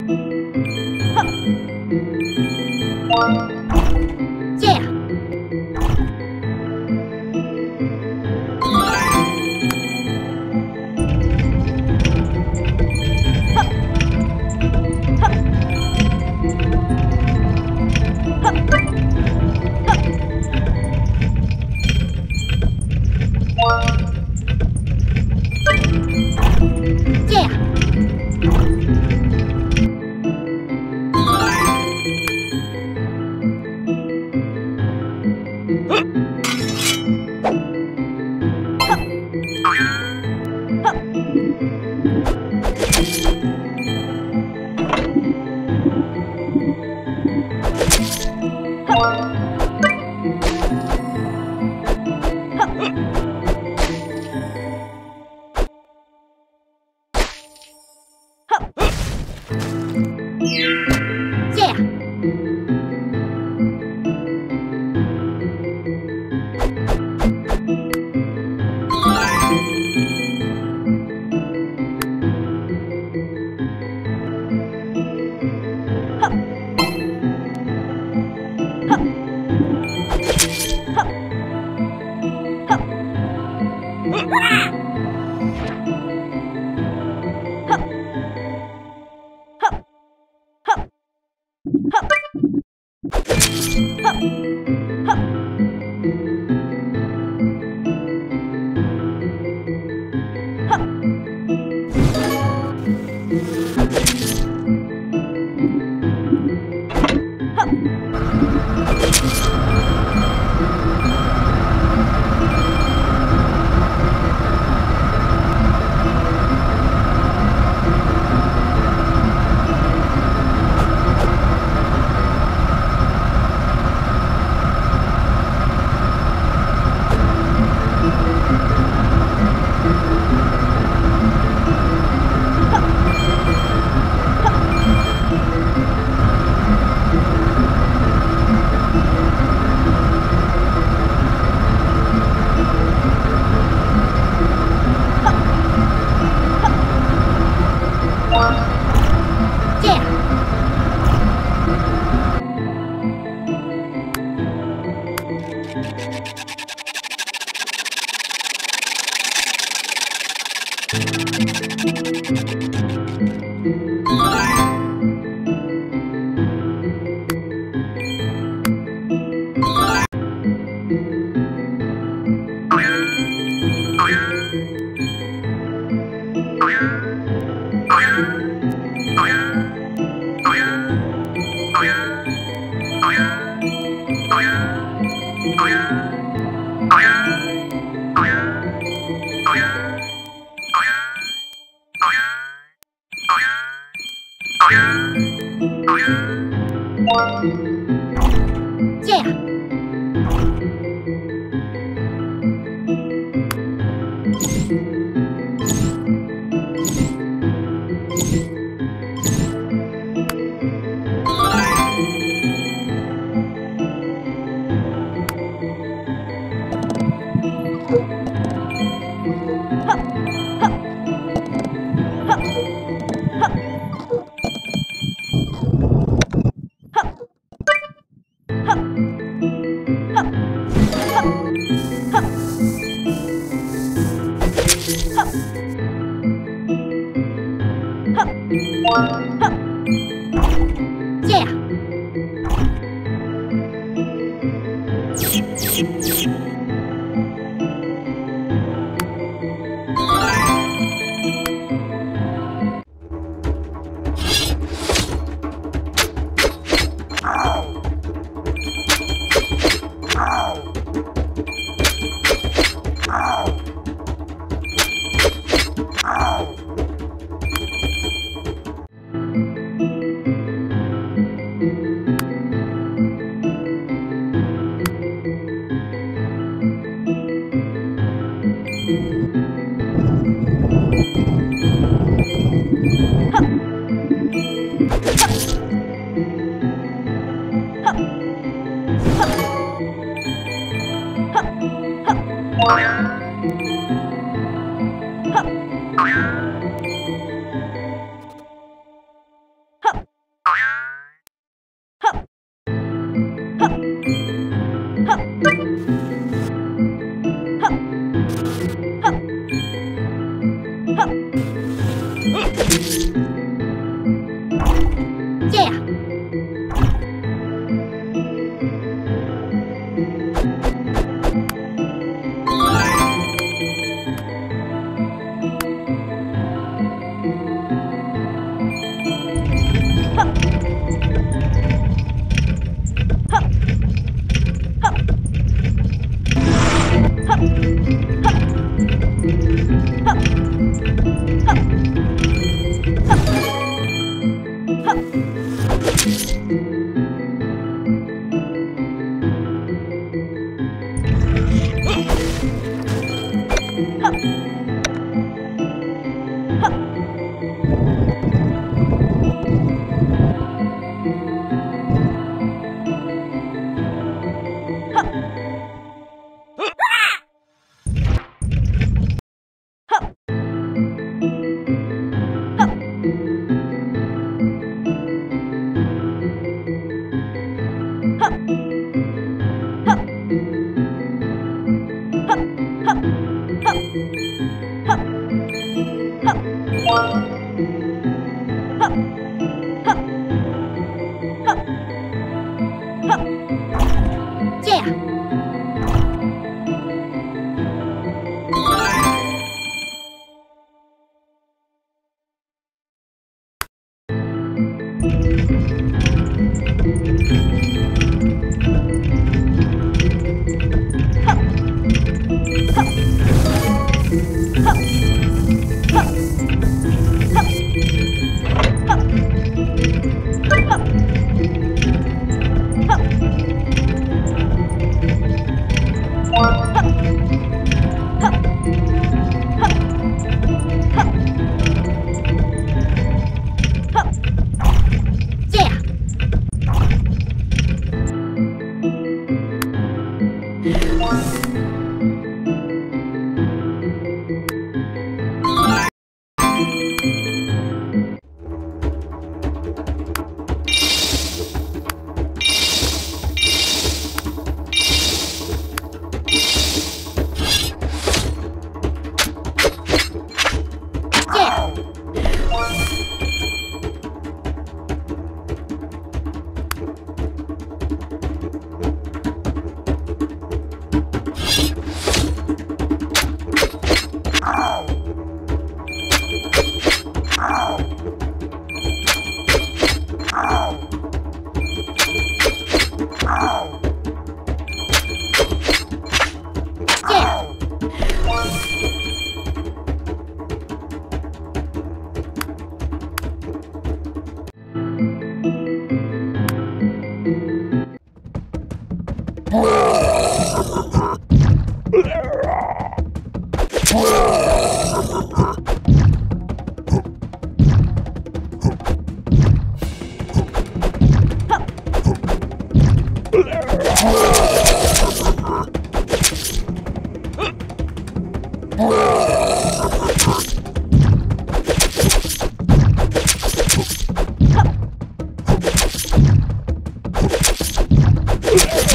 음. What? Yeah. 아! Oh.